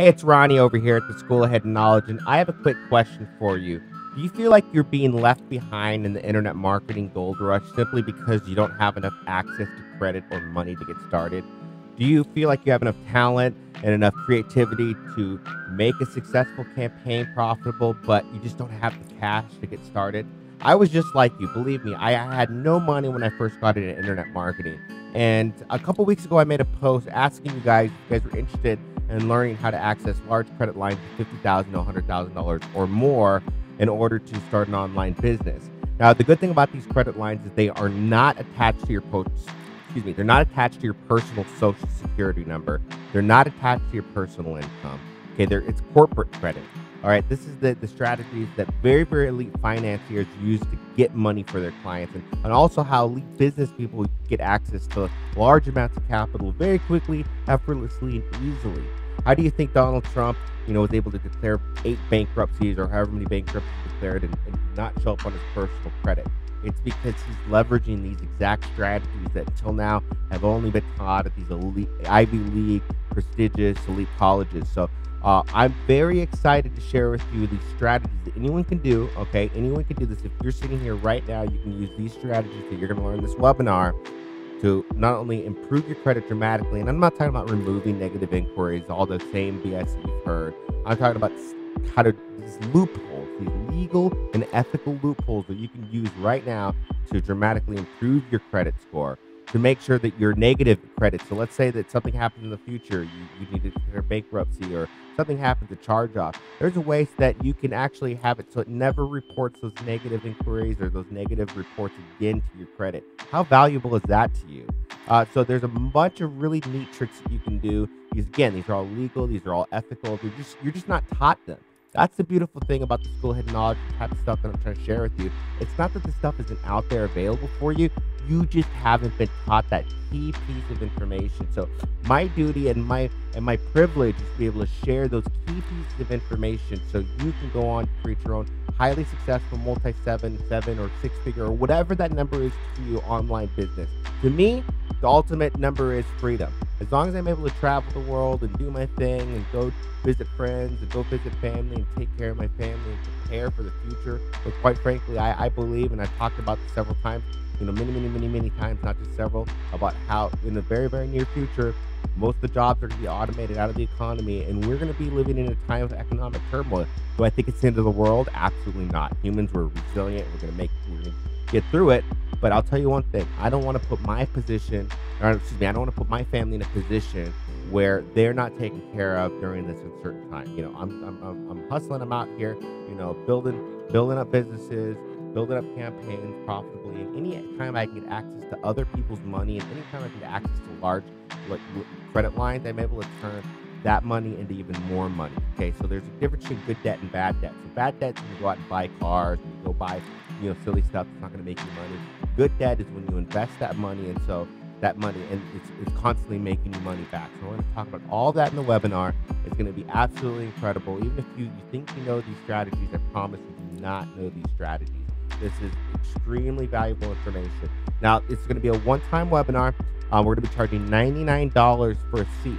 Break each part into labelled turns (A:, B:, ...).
A: Hey, it's Ronnie over here at the School of Hidden Knowledge, and I have a quick question for you. Do you feel like you're being left behind in the internet marketing gold rush simply because you don't have enough access to credit or money to get started? Do you feel like you have enough talent and enough creativity to make a successful campaign profitable, but you just don't have the cash to get started? I was just like you. Believe me, I had no money when I first got into internet marketing. And a couple weeks ago, I made a post asking you guys if you guys were interested in learning how to access large credit lines of 50,000 to $100,000 or more in order to start an online business. Now, the good thing about these credit lines is they are not attached to your post. Excuse me, they're not attached to your personal social security number. They're not attached to your personal income. Okay, they're it's corporate credit. All right, this is the, the strategies that very, very elite financiers use to get money for their clients, and, and also how elite business people get access to large amounts of capital very quickly, effortlessly, and easily. How do you think Donald Trump, you know, was able to declare eight bankruptcies or however many bankruptcies declared and, and not show up on his personal credit? It's because he's leveraging these exact strategies that until now have only been taught at these elite Ivy League, prestigious elite colleges. So uh, I'm very excited to share with you these strategies that anyone can do. Okay, anyone can do this. If you're sitting here right now, you can use these strategies that you're going to learn this webinar to not only improve your credit dramatically, and I'm not talking about removing negative inquiries, all the same BS you've heard. I'm talking about how to these loopholes, these legal and ethical loopholes that you can use right now to dramatically improve your credit score to make sure that your negative credit. So let's say that something happens in the future, you, you need to declare bankruptcy or something happens, a charge off. There's a way that you can actually have it so it never reports those negative inquiries or those negative reports again to your credit. How valuable is that to you? Uh, so there's a bunch of really neat tricks that you can do. These again, these are all legal, these are all ethical. You're just you're just not taught them. That's the beautiful thing about the school hidden knowledge type of stuff that I'm trying to share with you. It's not that the stuff isn't out there available for you. You just haven't been taught that key piece of information. So my duty and my and my privilege is to be able to share those key pieces of information so you can go on to create your own highly successful multi seven, seven or six figure or whatever that number is to you online business. To me, the ultimate number is freedom. As long as I'm able to travel the world and do my thing and go visit friends and go visit family and take care of my family and prepare for the future. But quite frankly, I, I believe, and I've talked about this several times, you know, many, many, many, many times, not just several, about how in the very, very near future, most of the jobs are going to be automated out of the economy, and we're going to be living in a time of economic turmoil. Do I think it's the end of the world? Absolutely not. Humans were resilient. We're going to make, we're going to get through it. But I'll tell you one thing: I don't want to put my position, or excuse me, I don't want to put my family in a position where they're not taken care of during this uncertain time. You know, I'm I'm, I'm, I'm hustling. I'm out here, you know, building building up businesses, building up campaigns profitably. And any time I get access to other people's money, and any time I get access to large like credit lines, I'm able to turn that money into even more money. Okay, so there's a difference between good debt and bad debt. So bad debt is when you go out and buy cars, and you go buy, you know, silly stuff that's not going to make you money. Good debt is when you invest that money, and so that money and it's, it's constantly making you money back. So we're going to talk about all that in the webinar. It's going to be absolutely incredible. Even if you, you think you know these strategies, I promise you do not know these strategies. This is extremely valuable information. Now, it's going to be a one-time webinar. Um, we're going to be charging $99 for a seat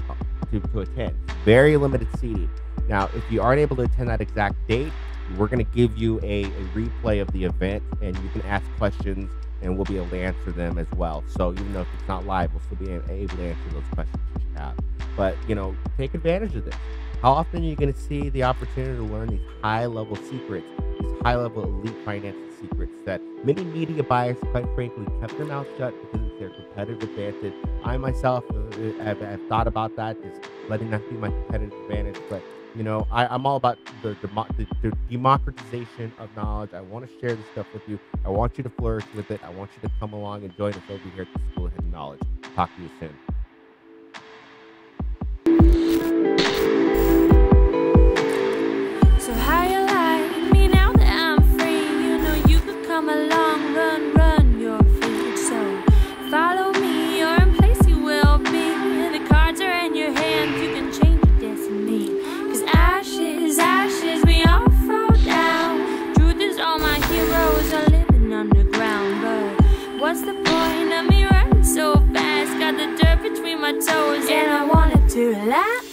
A: to, attend. Very limited seating. Now, if you aren't able to attend that exact date, we're going to give you a, a replay of the event and you can ask questions and we'll be able to answer them as well. So even though it's not live, we'll still be able to answer those questions that you have. But, you know, take advantage of this. How often are you going to see the opportunity to learn these high level secrets, these high level elite financial secrets that many media buyers, quite frankly, kept their mouth shut because their competitive advantage. I myself uh, have, have thought about that, just letting that be my competitive advantage. But you know, I, am all about the, the, the, democratization of knowledge. I want to share this stuff with you. I want you to flourish with it. I want you to come along and join us over here at the School of Hidden Knowledge. Talk to you soon.
B: And I wanted to relax.